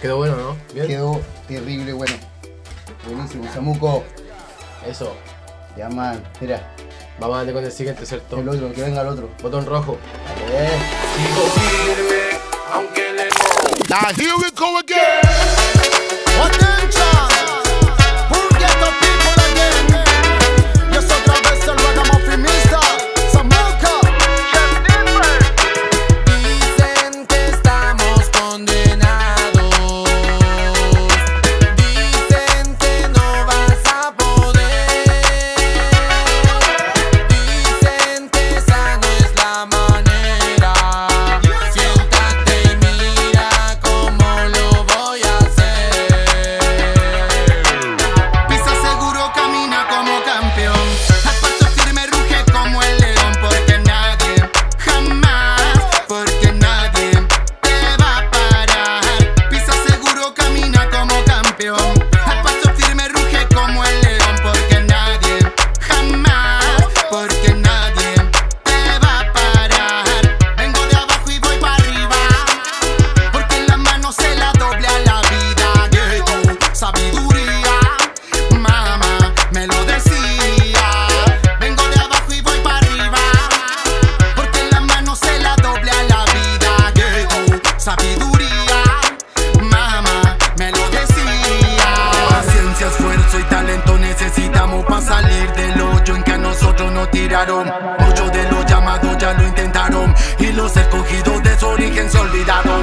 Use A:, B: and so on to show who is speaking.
A: Quedó bueno, ¿no? ¿Bien?
B: Quedó terrible, bueno. Buenísimo, Samuco.
A: Eso.
B: Ya, man. Mira.
A: Vamos adelante con el siguiente, ¿cierto?
B: El otro, que venga el otro.
A: Botón rojo.
C: Sigo firme, aunque le
D: Now here.
E: esfuerzo y talento necesitamos para salir del hoyo en que a nosotros nos tiraron. Muchos de los llamados ya lo intentaron y los escogidos de su origen se olvidaron.